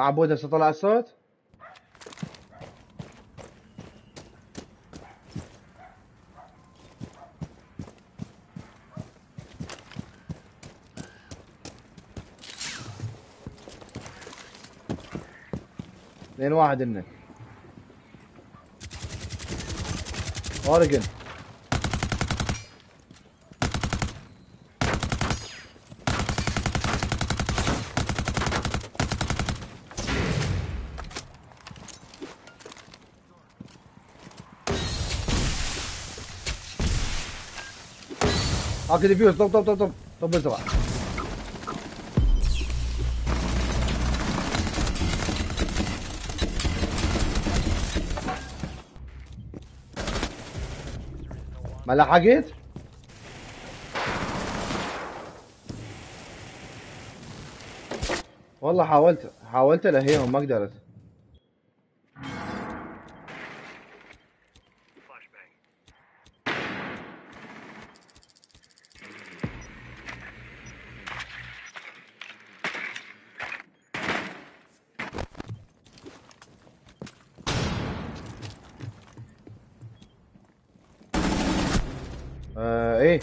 عبود هسه طلع الصوت اثنين واحد منك. اورجن اوريجن هاك ديفيوز طب طب طب طب طب بسرعة ما لحقت والله حاولت حاولت الهيهم ما قدرت آه إيه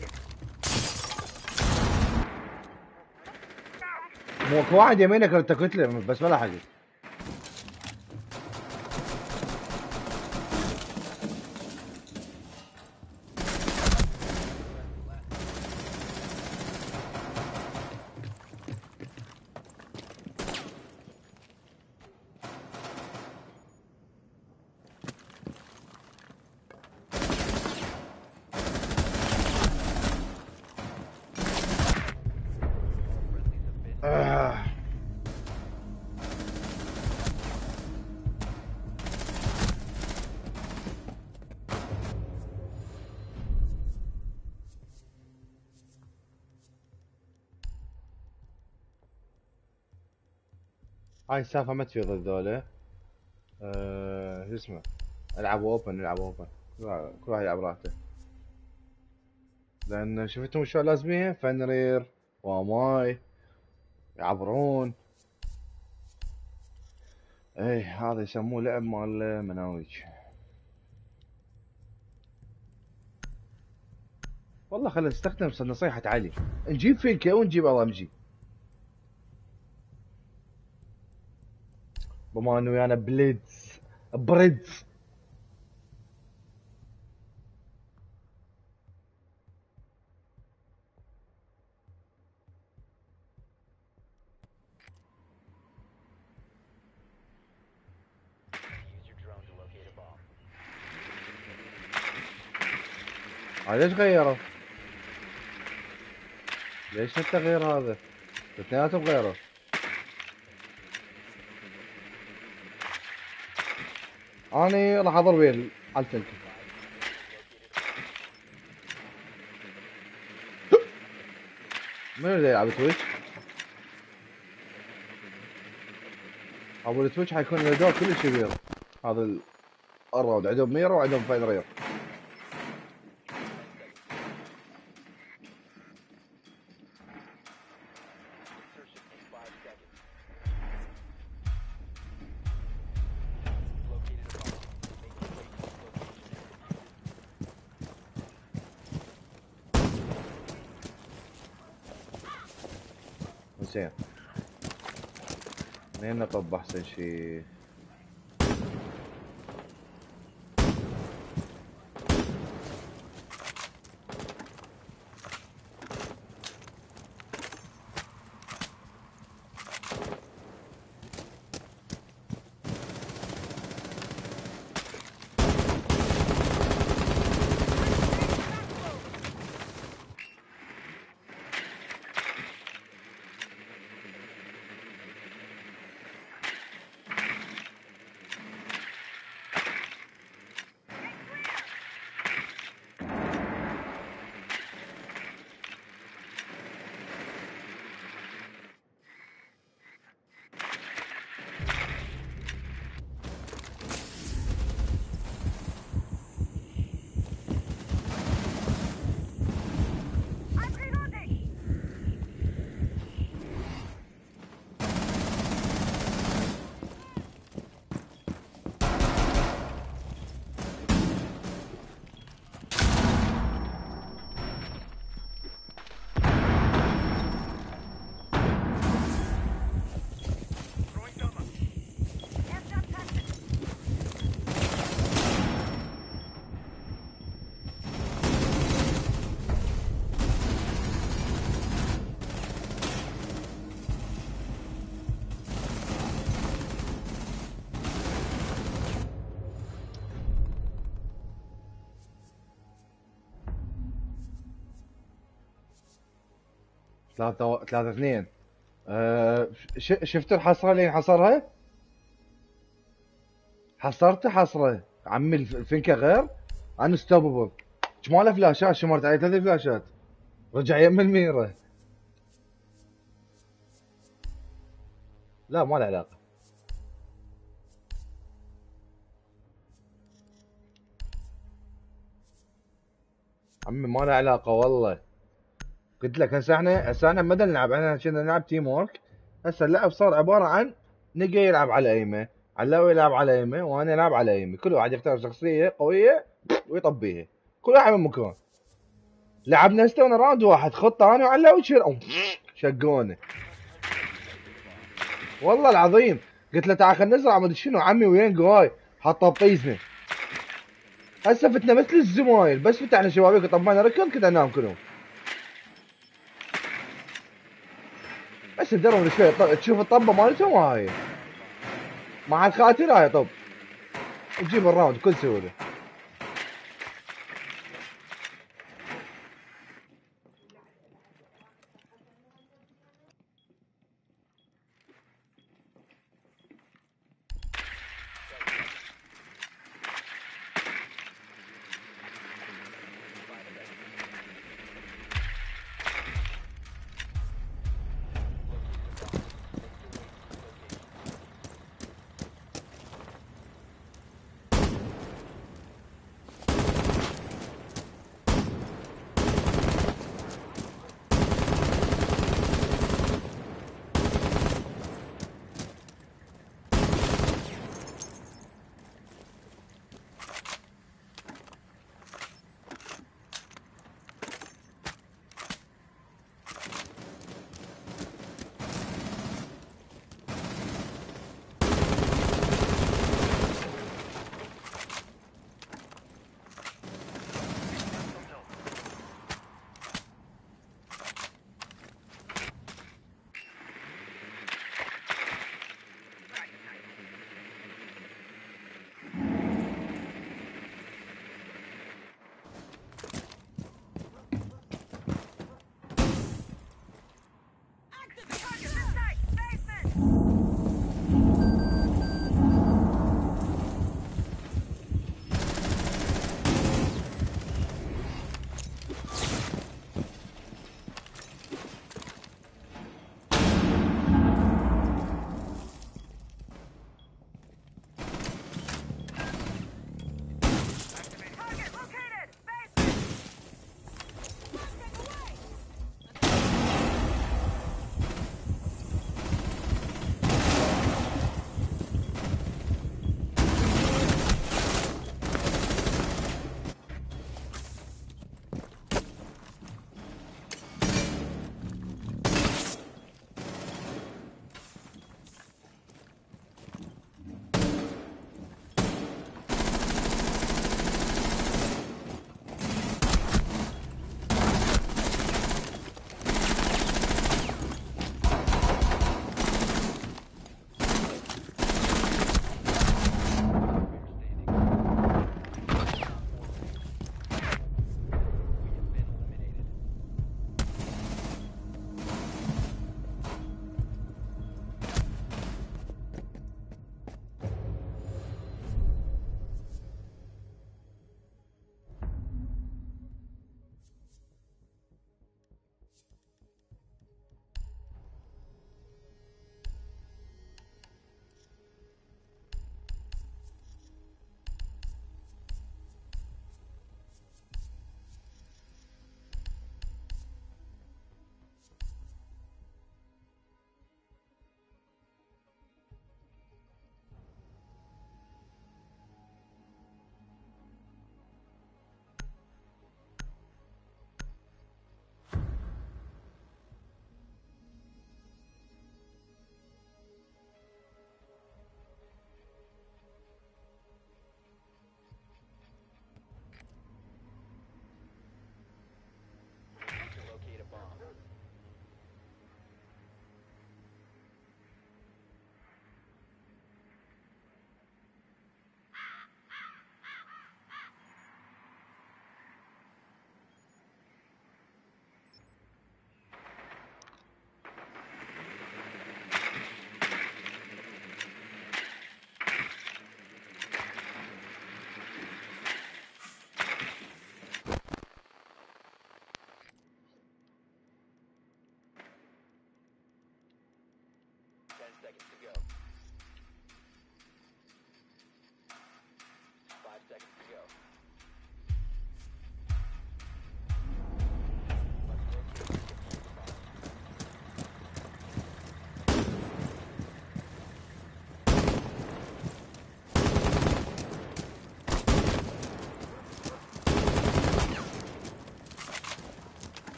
مو اكو واحد يمينك كنت له بس ما لحقت هاي السالفة ما تفيض ذولا أه شو اسمه؟ العبوا اوبن العبوا اوبن كل واحد- يلعب راحته. لأن شفتهم شو لازمين فنرير وماي يعبرون. اي هذا يسموه لعب مال مناويج. والله خلينا نستخدم نصيحة علي. نجيب فينكا ونجيب ال ام جي بما انه ويانا بليدز بريدز ليش غيره؟ ليش التغيير هذا؟ اثنيناتهم غيره اني راح ويا على التلك منو اللي يلعب تويتش؟ أبو التويتش حيكون الاداء كلش كبير هذا الراوند عندهم ميرا وعندهم فاين رير 100%. Ne yapabilirsin şeyi? 3 3 2 شفت الحصرة اللي حصرها؟ حصرته حصرة. عمي الفنكه غير؟ انستوببل شماله فلاشات شمرت عليه ثلاث فلاشات. رجع يم الميرة. لا ما له علاقة. عمي ما له علاقة والله. قلت لك هسه إحنا هسه إحنا ما نلعب إحنا كنا نلعب team work هسه اللعب صار عبارة عن نقي يلعب على أيمة علاوي يلعب على أيمة وأنا ألعب على أيمة. كل واحد يختار شخصية قوية ويطبيها. كل واحد من مكان. لعبنا هسه round واحد خطة أنا وعلاوي شير أم، شقوني والله العظيم. قلت له تعال خلينا نزرع مدري شنو عمي وين قواي. حطه بطيزني هسه فتنا مثل الزمايل. بس فتحنا شبابيك وطبينا ركض كنا ننام كلهم. بس ندرهم شوي تشوف الطبة مالتهم هاي. مع الخاتر هاي طب. تجيب الراوند بكل سهولة.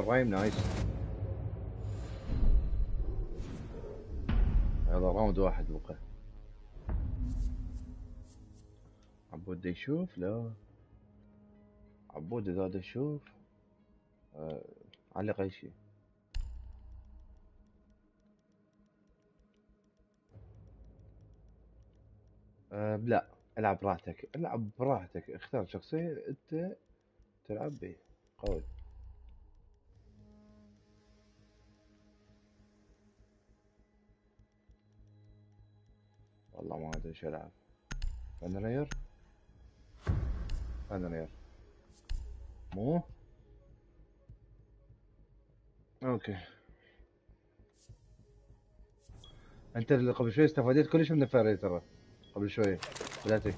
قريم nice هذا round واحد بقى. عبود يشوف؟ لا. عبود إذا يشوف آه، علق أي شيء. أه لا العب براحتك العب براحتك اختار شخصية أنت تلعب به قوي. والله ما أدري إيش العب فنرير فنرير مو؟ أوكي. أنت اللي قبل شوي استفاديت كلش من الفري ترى. قبل شوي. بلاتك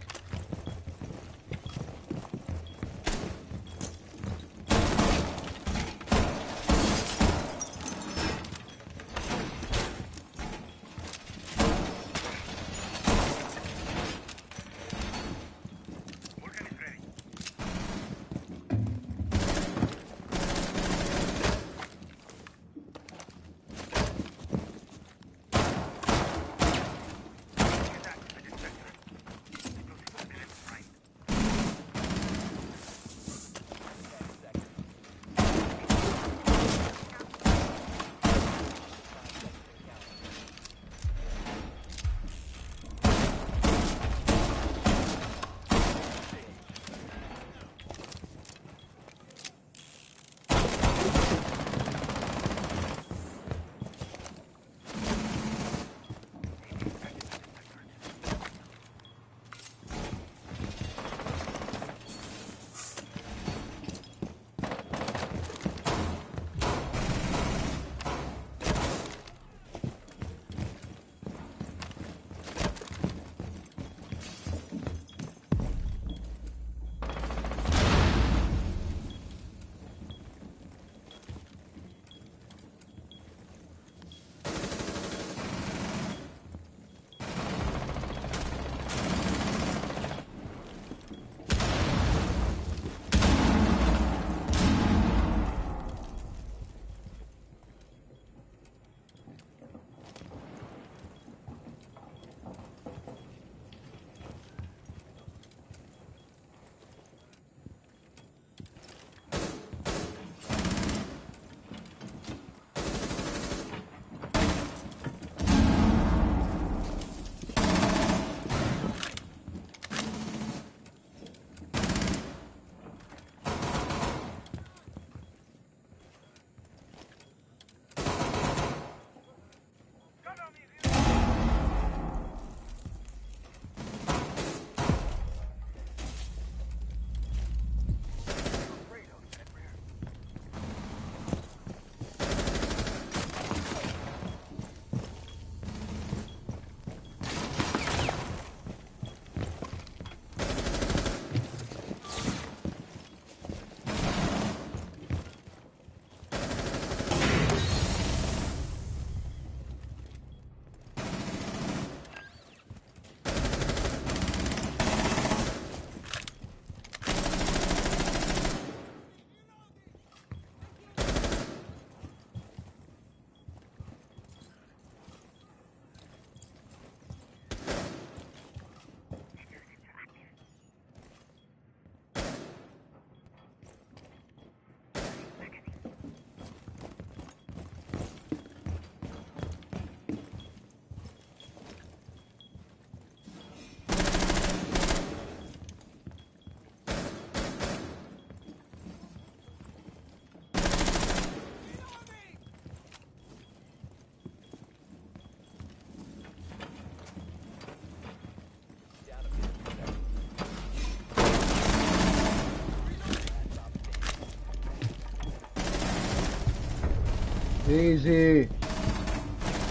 ايزي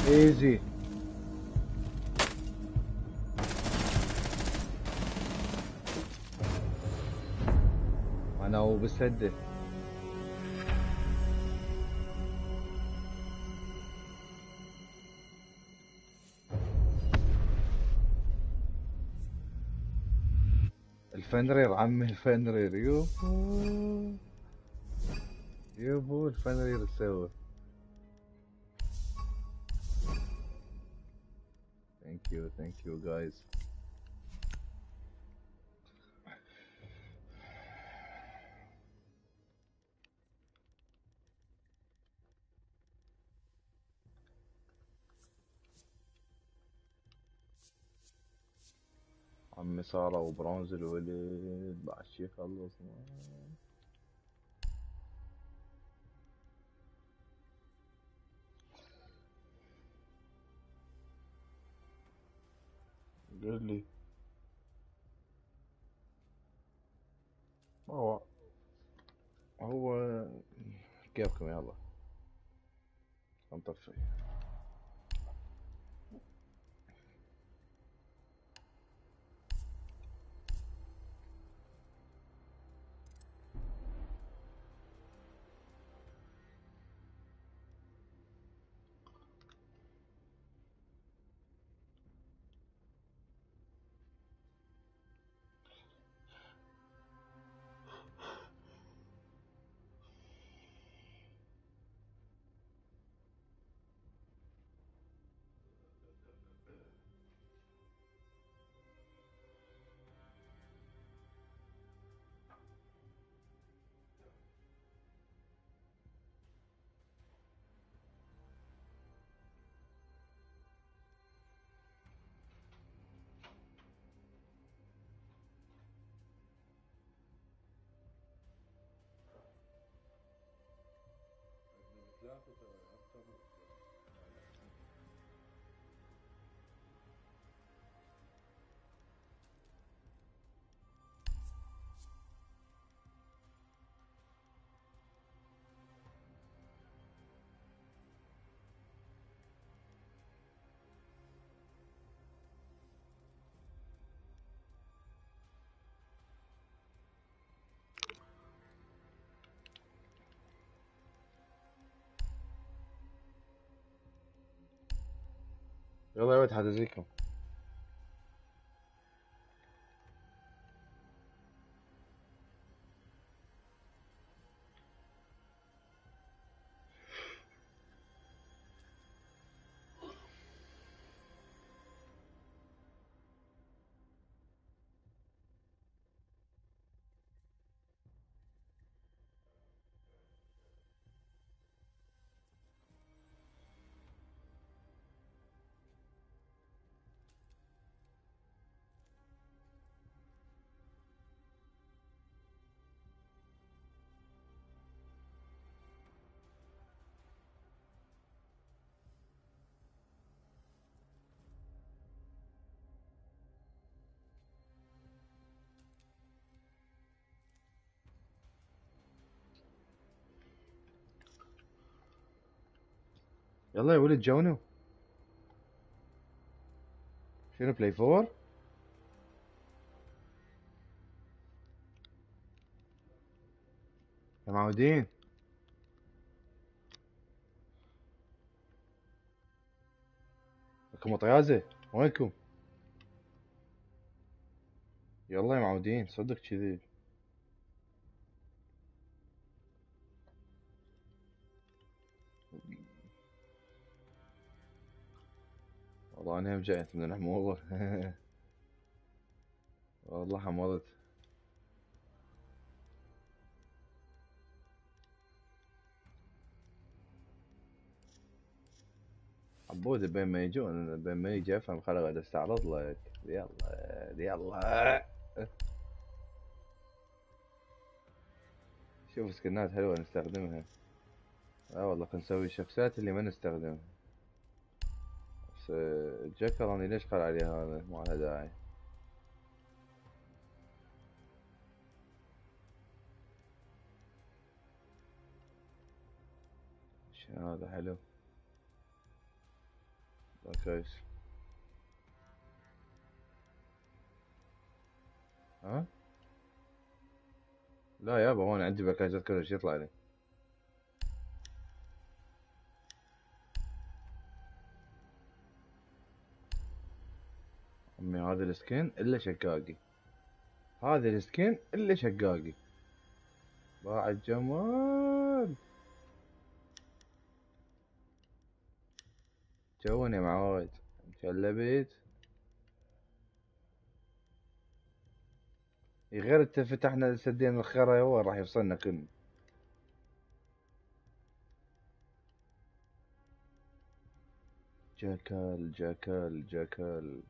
ايزي أنا وبسده الفنرير عمي الفنرير يوبو يوبو الفنرير تسوي you, thank you guys. عمي سارة وبرونز الولد بعد شي خلصنا كيفكم؟ يلا. نطفي ことはやったん يلا يا ولد حدزيكم يلا يا ولد جونو. شنو بلاي فور؟ يا معودين. لكم طيازة؟ وينكم؟ يلا يا معودين صدق كذي. والله أنا رجعت من الحموضة والله حمضت. عبود بين ما يجون بين ما يجي أفهم خل اقعد استعرض لك. يلا يلا. شوف سكنات حلوة نستخدمها. آه والله نسوي الشخصيات اللي ما نستخدمها. بس الجكر ليش خل عليها هذا؟ ما لها داعي. هذا حلو. لا ها؟ لا يابا هون عندي باكاجات كل شيء يطلع لي. امي هذا السكين إلا شقاقي. هذا السكين إلا شقاقي. باع الجمال جوني معود شلبت غير فتحنا سدين الخيرة هو راح يفصلنا كلنا جاكال جاكال جاكال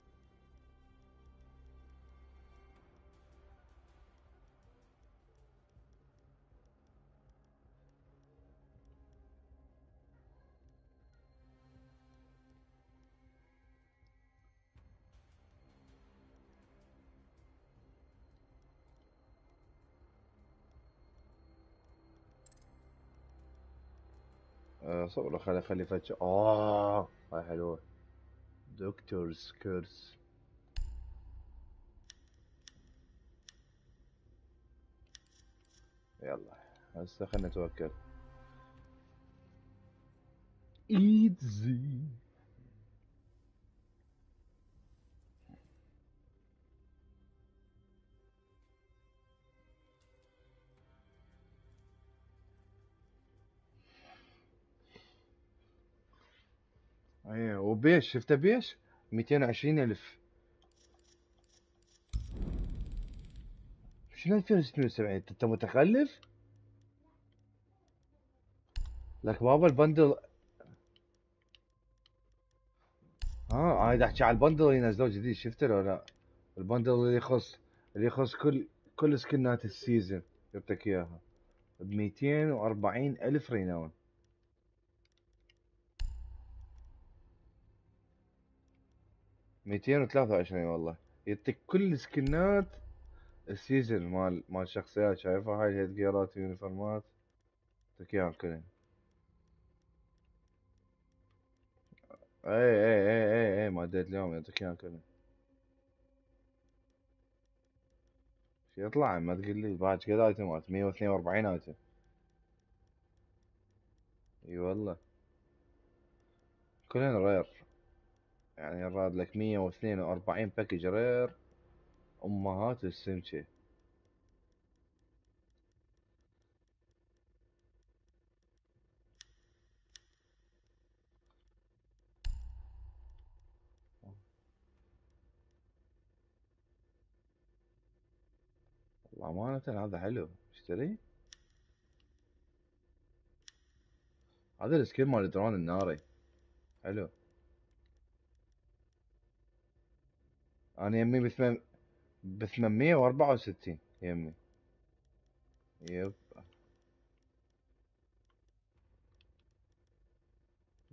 صورة خلي خلي فتشة آه هاي حلوة. دكتورز كيرس يلا هسه خلنا نتوكل. ايزي إيه وبيش شفته بيش؟ 220 ألف. شنو 2670 انت متخلف؟ لك بابا ال bundle آه أنا احكي على ال bundle اللي نزلوه جديد شفته لو لا؟ ال bundle اللي يخص اللي يخص كل كل skin ات ال season يعطيك إياها. ب 240 ألف renown 223 والله. يعطيك كل skin ات ال season مال مال الشخصيات شايفها؟ هاي ال headgear ات uniform ات يعطيك إياها كلهم اي اي اي اي اي ما ديت اليوم يعطيك إياها كلهم يطلع؟ ما تقول لي. بعد كذا item ات 142 item إي والله. كلهن رير. يعني راد لك 142 باكج رير أمهات السمكة. والله أمانة هذا حلو. اشتري. هذا ال skin مال الدرون الناري. حلو. أنا يمي بثمن وأربعة وستين يمي. yep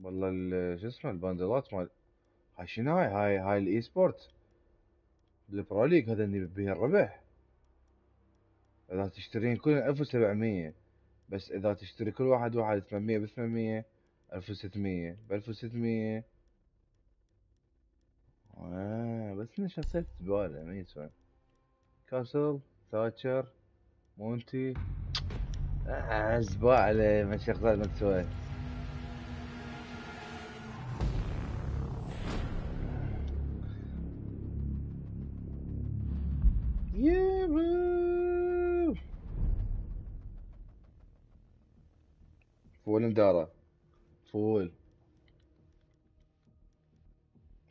والله ال- شو اسمه ال bundle ات مال هاي شنو هاي؟ هاي هاي ال eSport ال Pro League هذا اللي به الربح. إذا تشترين كل ألف وسبعمية بس إذا تشتري كل واحد واحد ثمانمية بثمانمية ألف وستمية بألف وستمية آه بس أنا شخصية زبالة ما يسوى كاسل ثاتشر مونتي. آه زبالة ما شخصيات ما تسوى فول مدارة فول.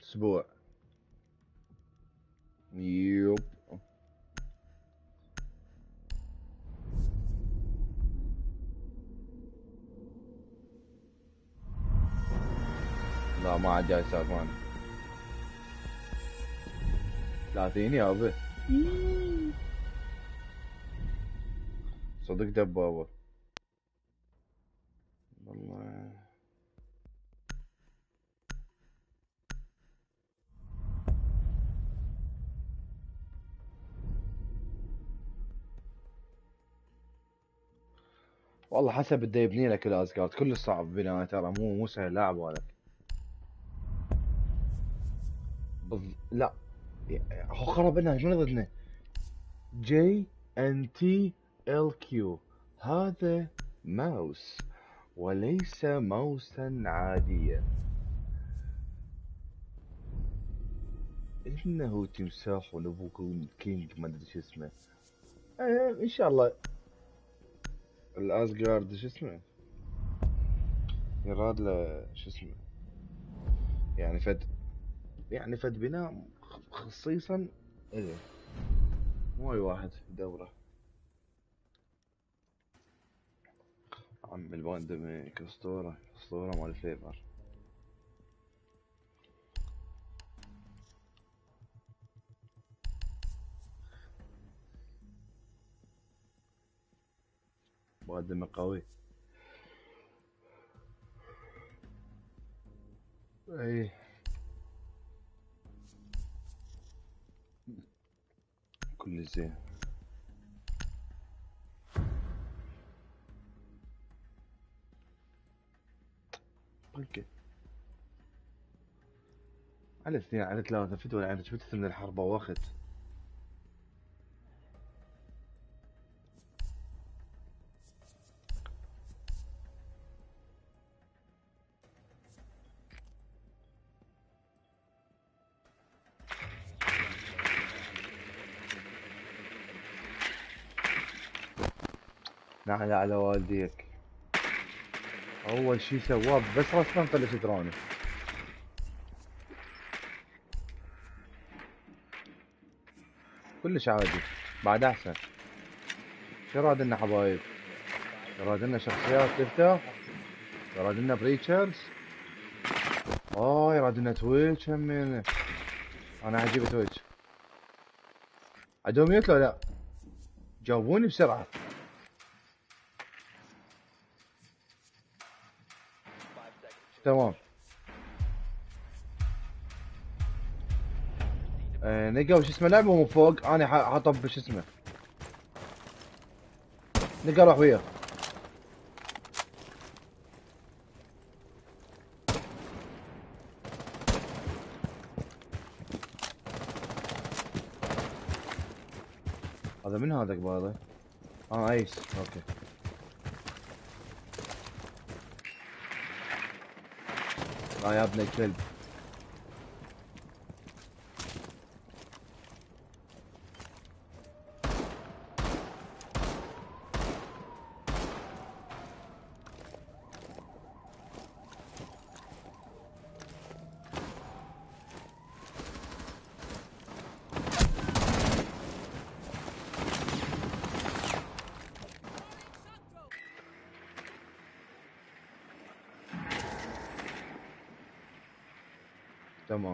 أسبوع. يوب لا ما عاد جاي سالفان ثلاثين يابا صدق دبابة والله والله حسب بده يبني لك الاسجارد كل صعب بناء ترى مو مو سهل لاعب ولك بض... لا. هو خرب لنا من ضدنا؟ جي ان تي ال كيو هذا ماوس وليس ماوسا عاديا. إنه تمساح ونبوك كينج ما أدري شو اسمه. آه إن شاء الله. الاسجارد شو اسمه؟ يراد له شو اسمه؟ يعني فد يعني فد بناء خصيصا إله مو أي واحد دورة. عم البانديميك اسطورة اسطورة مال فليفر بانديميك قوي اي كل زين. أوكي. على اثنين على ثلاثة فدوى يعني شفت من الحرب وقت نعلى على والديك. أول شي سواه بس رسمه طلع دروني. كلش عادي. بعد أحسن. شو راد لنا حبايب؟ يراد لنا شخصيات تفتح يراد لنا breachers آه يراد لنا Twitch همينه أنا عجيب Twitch عدوم يطلع لا. جاوبوني بسرعة. تمام. آه نقا وش اسمه لعبة من فوق. أنا حطب شو اسمه. نقا راح وياه. هذا من هذا آه ايس أوكي. آه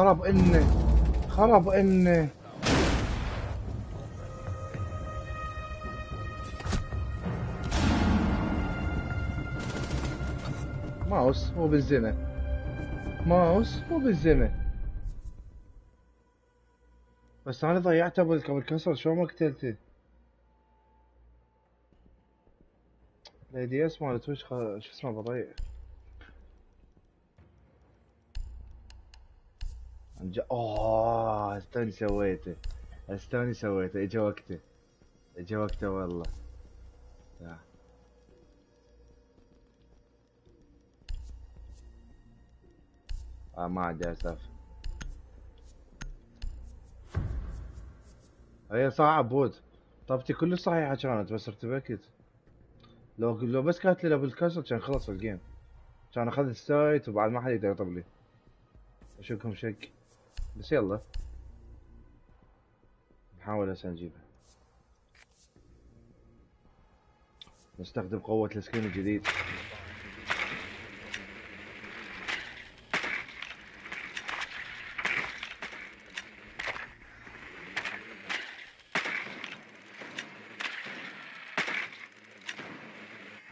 خرب انه خرب انه ماوس مو بالزنا ماوس مو بالزنا بس أنا ضيعته قبل كسر شلون ما قتلته؟ الاي دي اس مال تويتش شو اسمه بضيع؟ انج- اوه استوني سويته. استوني سويته. إجا وقته. إجا وقته والله. لا. آه ما عندي أسف. هي صعب بود. طبتي كلش صحيحة كانت بس ارتبكت. لو لو بس كانت لي بالكسر كان خلص الجيم كان أخذ ال site وبعد ما حد يقدر يطب لي. أشوفكم شك. بس يلا. نحاول هسه نجيبها نستخدم قوة ال skin الجديد.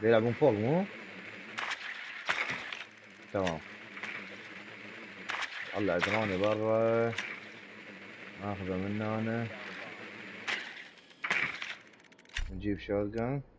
بيلعبون فوق مو؟ تمام. طلع دروني برا. ناخذه من هنا. نجيب شوتجن Insertion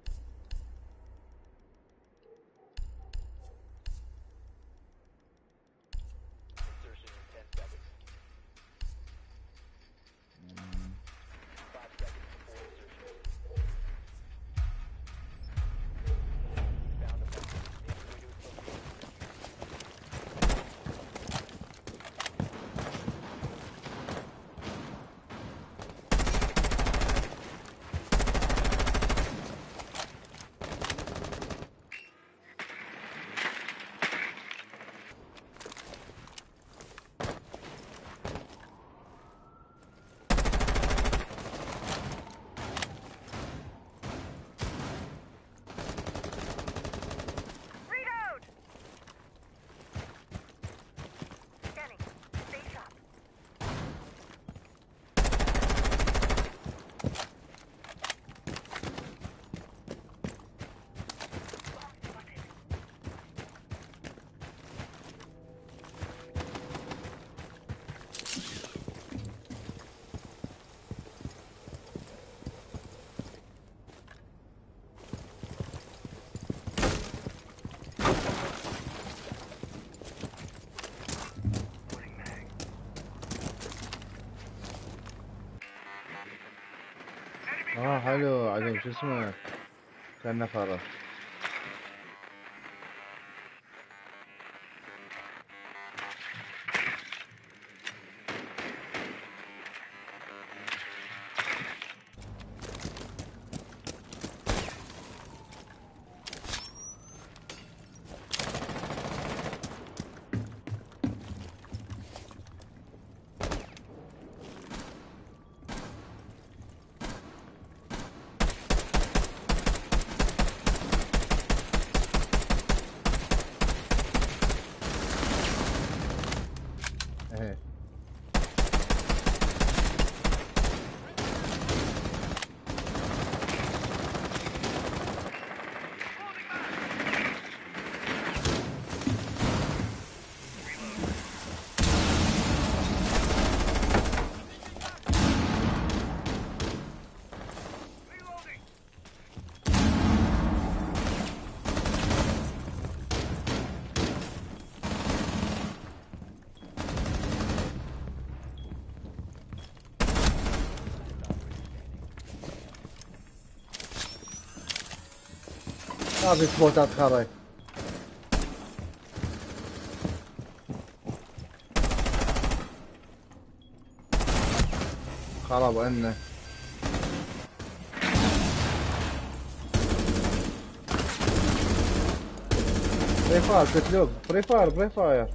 كان نفره ما في سبوتات خرج خرب عنا. فري فاير كتلوب فري فاير فري فاير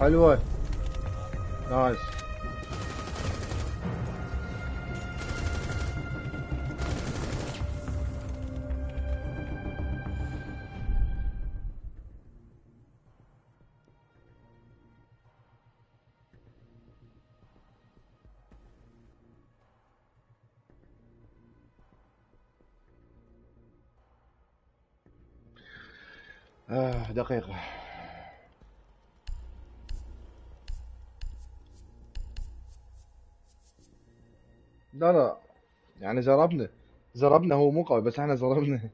حلوة. نايس لا لا. يعني زربنا زربنا هو مو قوي بس إحنا زربنا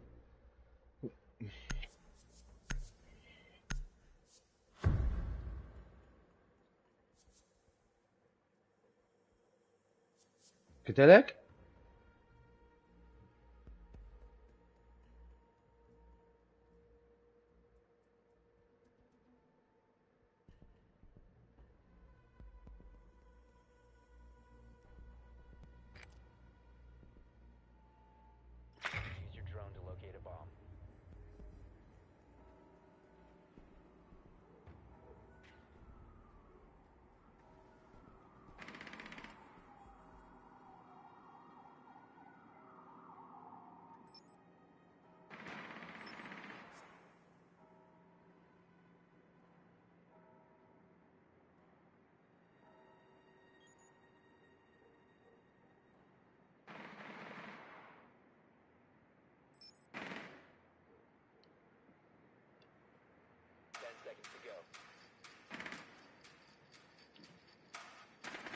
قتلك؟ Use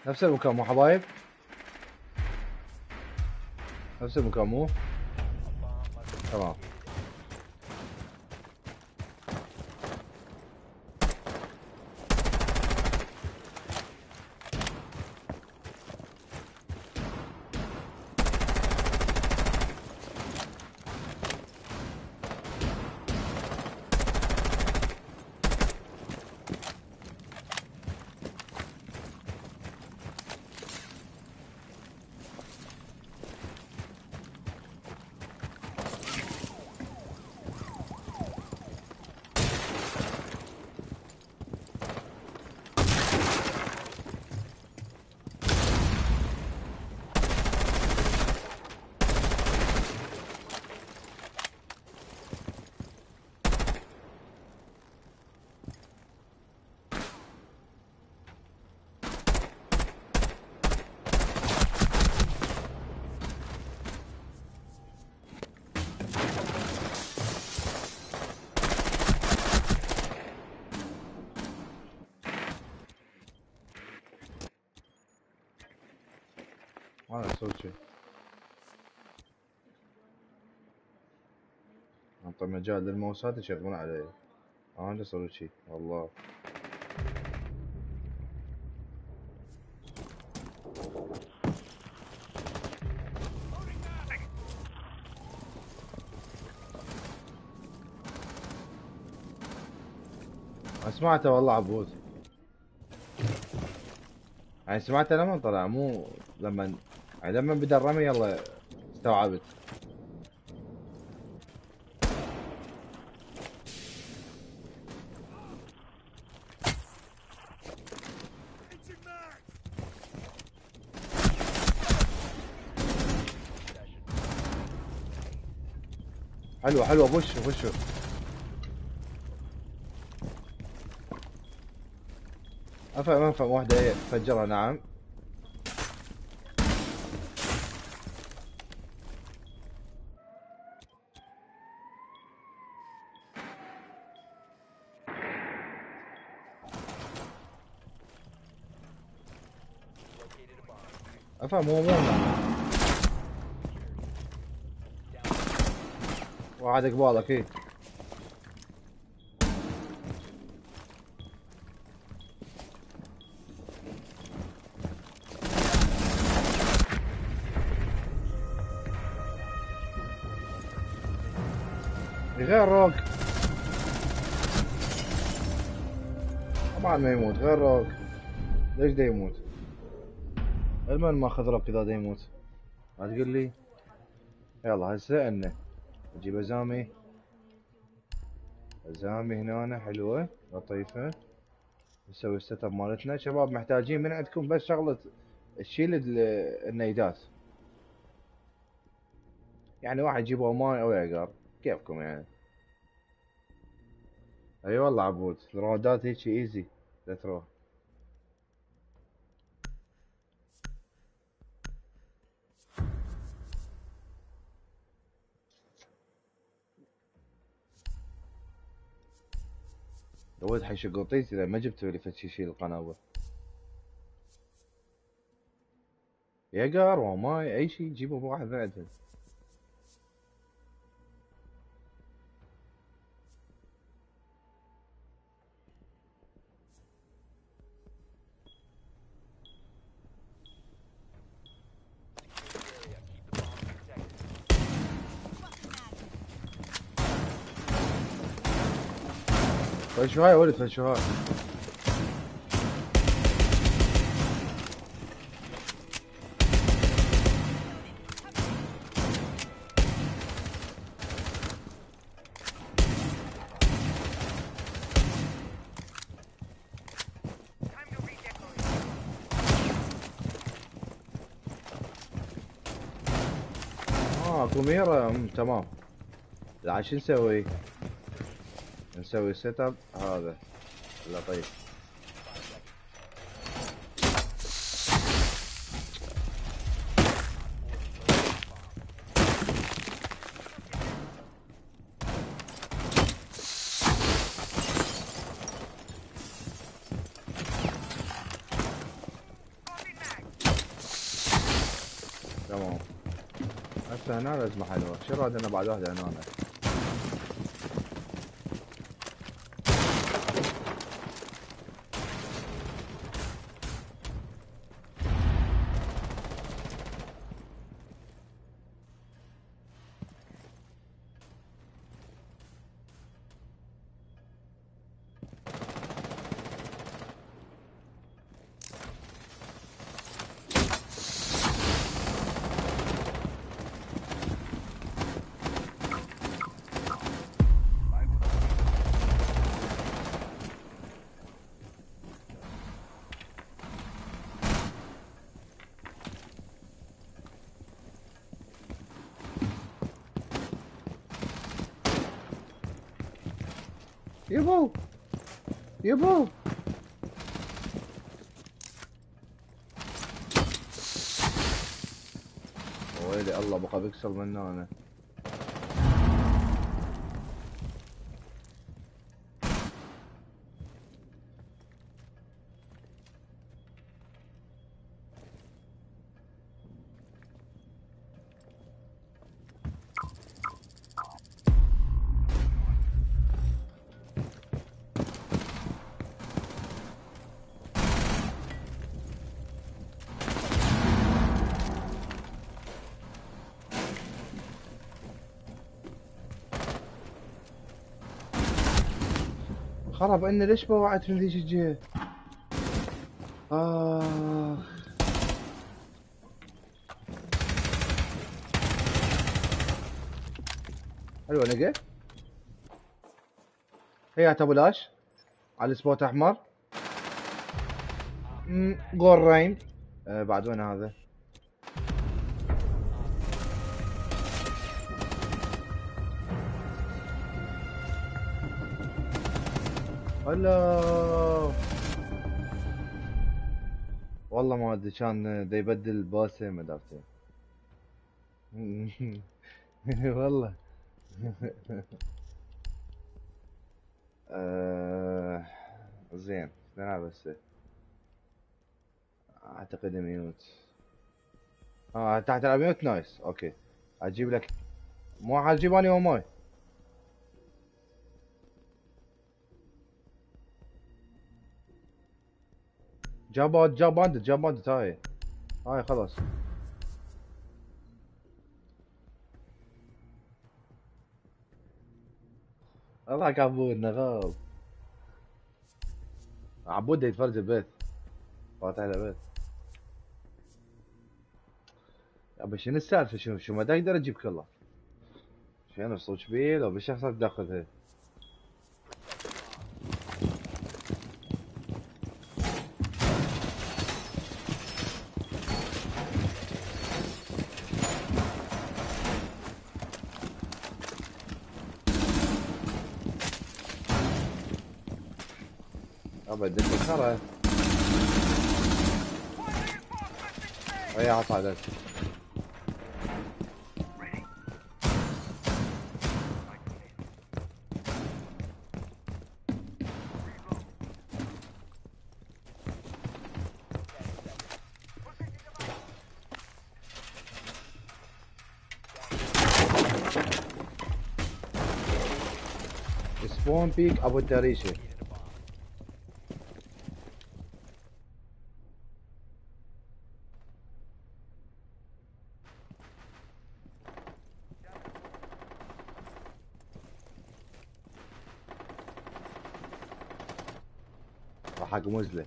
نفس المكان مو حبايب. نفس المكان مو أنا شيء انطي مجال للموساد يشغلون علي. أنا أسوي شيء والله أنا سمعته والله عبود. يعني سمعته لما طلع مو لما لما بدا الرمي يلا استوعبت. حلوة حلوة. بوش بوش أفهم أفهم. واحدة إيه، فجرها نعم. افهم هو مو. واحد قبالك إيه. غير روك. طبعا ما يموت غير روك. ليش دا يموت المن ما اخذ روك اذا يموت. ما تقول لي؟ يلا هسه انه. نجيب ازامي ازامي هنا حلوة. لطيفة. نسوي السيت اب مالتنا. شباب محتاجين من عندكم بس شغلة تشيل ال- النيدات يعني واحد يجيب أومان أو يقر كيفكم يعني؟ أي والله عبود. الراودات هيك ايزي لا تروح. الولد حيشق قطيتي إذا ما جبت لي فد شي يشيل القنابل يقر وماي أي شيء جيبوا واحد من فشو هاي ولد فشو هاي. آه أمم، تمام الحين شو نسوي؟ نسوي سيت اب هذا لطيف. تمام. هسه هنا لازم حلوة شو راد أنا بعد واحدة هنا يبو. يبو. ويلي الله بقى بيكسر منه أنا. خرب إني ليش بوعت من ذيك الجهة آخ. حلوة نقل هي ابو لاش على السبوت أحمر. مم، جول رين آه بعد وين هذا؟ هلا والله ما أدري كان دا يبدل باسه ما درته والله. آه، زين نلعب هسه أعتقد Mute. آه تحت تلعب Mute nice. okay. أجيب لك مو حجيب اني وماي. جاب جاب باندت جاب باندت هاي. هاي خلاص. الله عبود نغاب عبود يتفرج البيت. فاتح له بيت أبي شنو السالفة؟ شو شو ما أقدر أجيب كله شنو صوت بيه لو بالشخصات تاخذها ابد ouais. Regarde par là. Spawn peak about the ratio. حق مزله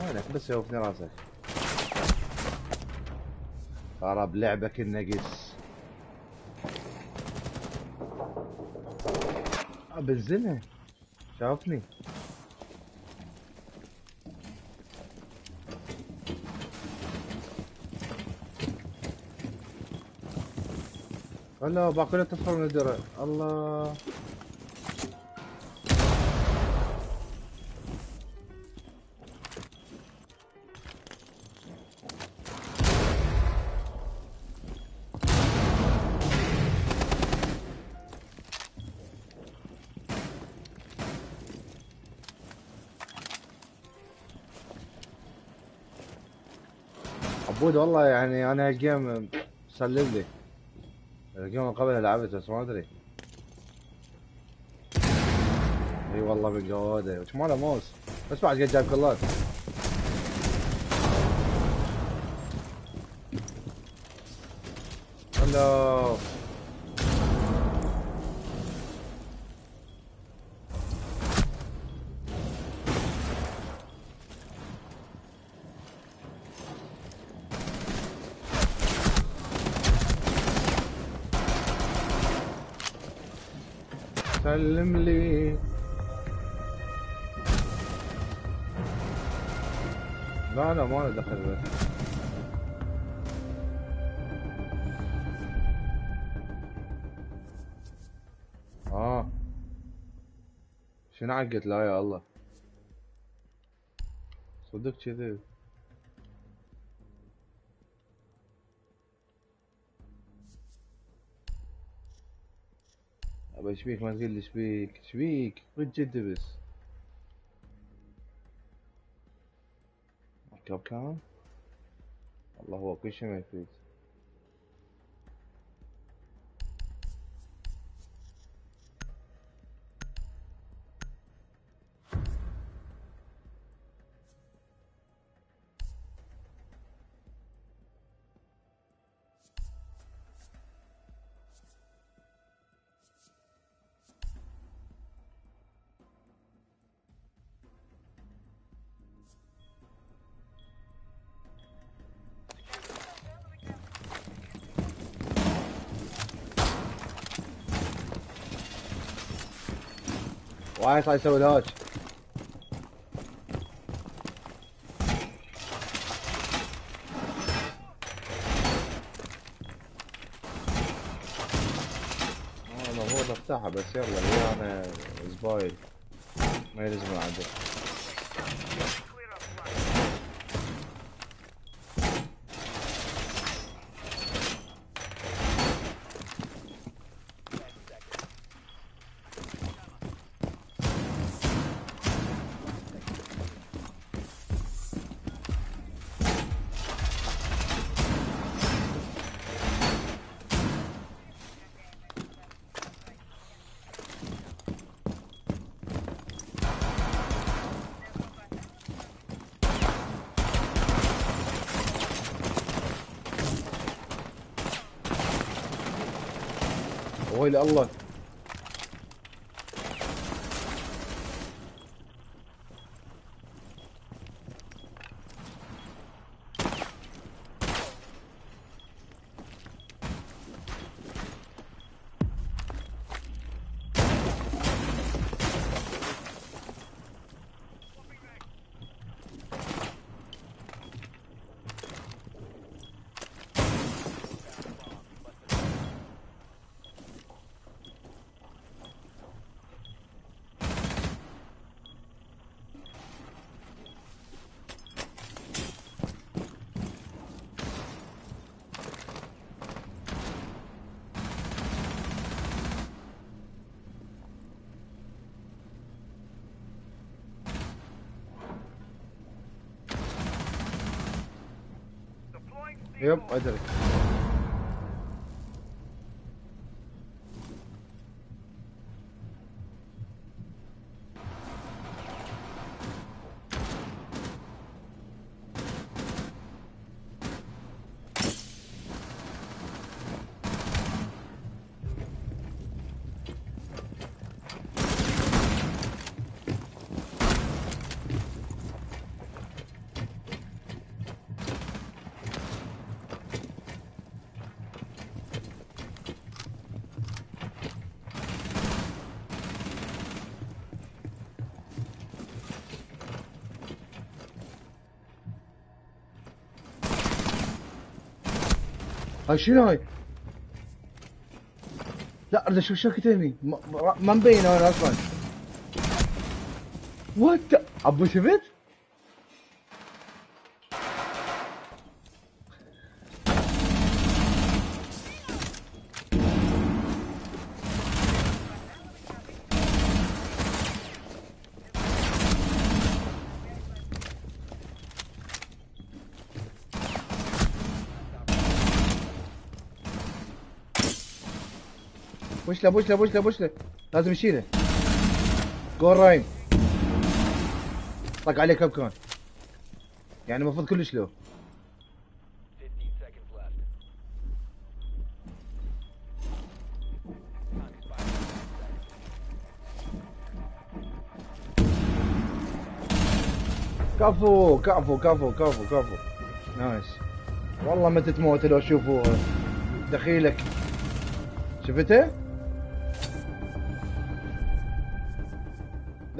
وينك بس يوفني راسك. خرب لعبك النقص بنزلها شافني هلا باكلها تدخل من الدرع. الله. عبود والله يعني أنا الجيم سلم لي. الجيم اللي قبلها لعبته بس ما ادري إي والله بجوده وش ماله موس؟ بس بعد قد جايب كلات. هلو. له دخل بس آه. شنو عقت لا يا الله؟ صدق كذي. ابى إيش بيك؟ ما تقول لي إيش بيك؟ إيش جد بس؟ ركب كام الله هو كل شيء ما يفيد وايد صار يسوي لهاج آه، المفروض افتحها بس يلا هي أنا زبايل ويلي الله يب أدري. هاي شنو هاي؟ لا أريد أشوف ما- ما ما مبين أنا أصلا وات أبو شفت؟ بوش له بوش له بوش له بوش له. لازم يشيله. جول رايم طق عليه كابكون يعني المفروض كلش لو 15 seconds left. Time expired. كفو كفو كفو كفو كفو. نايس. والله ما تتموت لو شوفوها دخيلك. شفته؟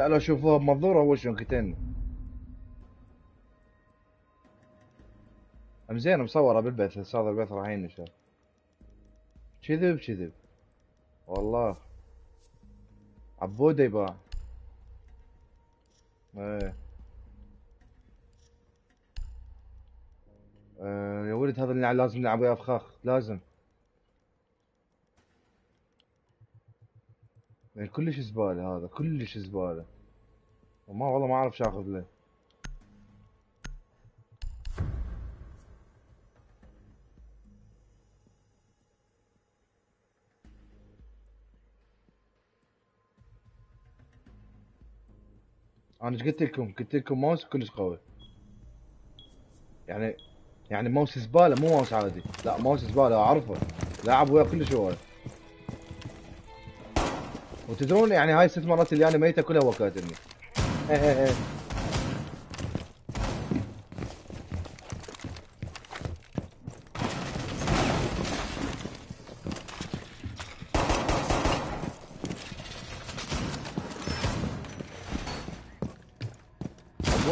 لا لو شوفوها بمنظور أول شلون كتن. أم زين مصورة بالبث هذا البث راح ينشر كذب كذب. والله. عبودة يباع إيه. آه يا ولد هذا اللعب لازم نلعب وياه فخاخ. لازم. يعني كلش زبالة هذا كلش زبالة. وما والله ما أعرف شو آخذ له. أنا إيش قلت لكم؟ قلت لكم ماوس كلش قوي. يعني يعني ماوس زبالة مو ماوس عادي. لا ماوس زبالة أعرفه. لاعب وياه كلش هواي وتدرون يعني هاي ست مرات اللي أنا ميتة كلها هو Hey, hey, hey.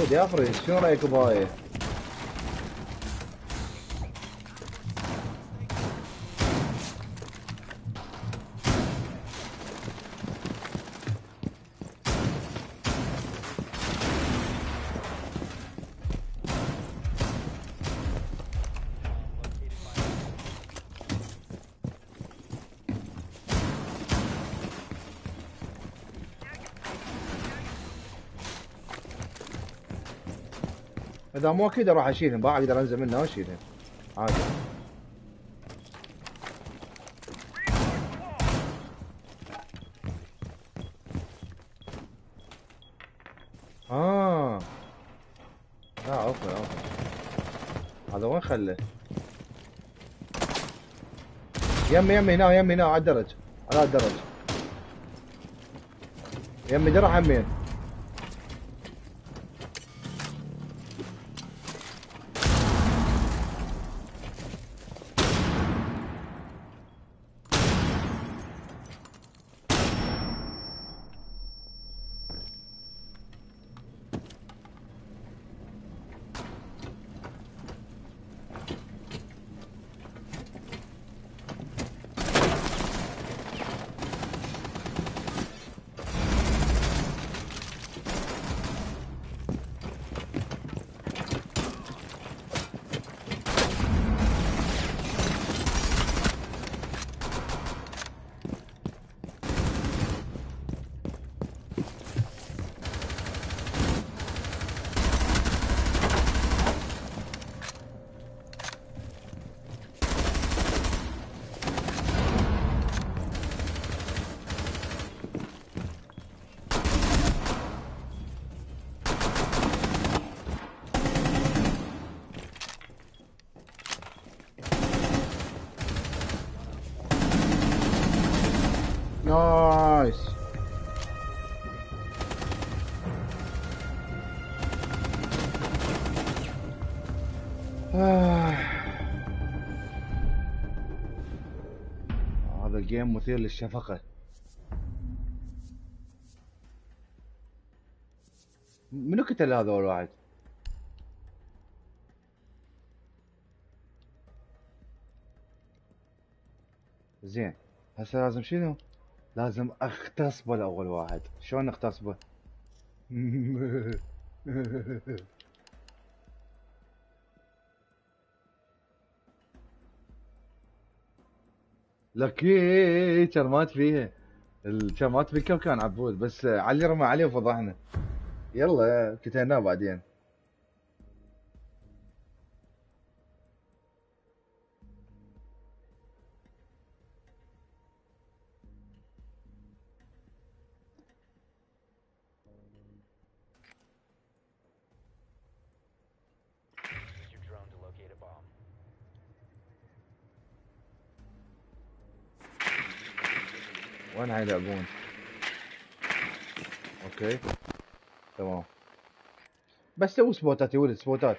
Diavolo. إذا مو أكيد راح اشيلهم ما أقدر أنزل منه واشيلهم عادي. آه. آه okay okay. هذا وين خله؟ يمي يمي هنا يمي هنا على الدرج. على الدرج. يمي درع همين جيم مثير للشفقة منو قتل هذا الواحد؟ زين هسه لازم شنو؟ لازم اغتصبه الأول واحد شلون اغتصبه؟ لكي كان مات فيها. كان مات بالكم كان عبود بس علي رمى عليه وفضحنا. يلا كتبناه بعدين. سوي سبوتات يا ولد سبوتات.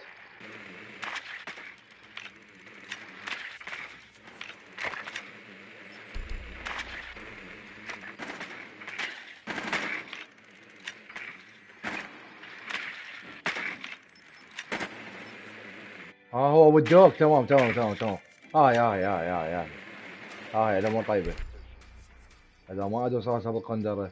ها هو ودوك تمام تمام تمام تمام. هاي هاي هاي هاي هاي. هاي مو طيبة. هذا ما ادري صار بالقندره